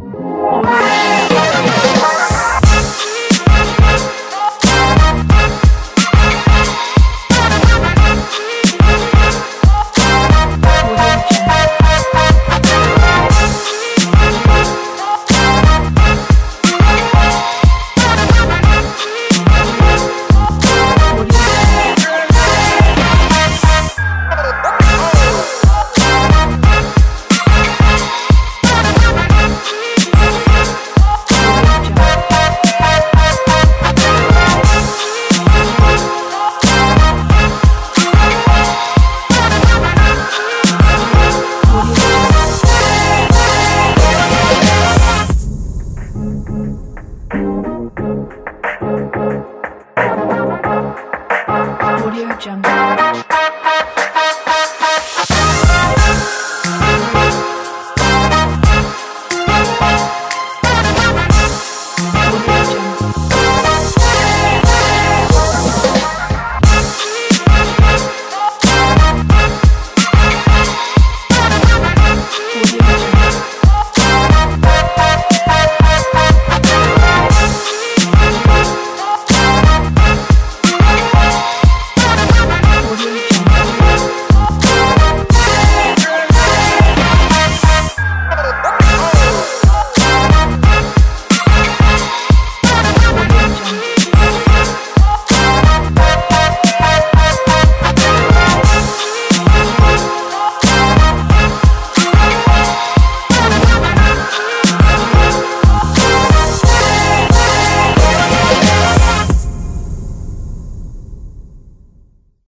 Although jungle.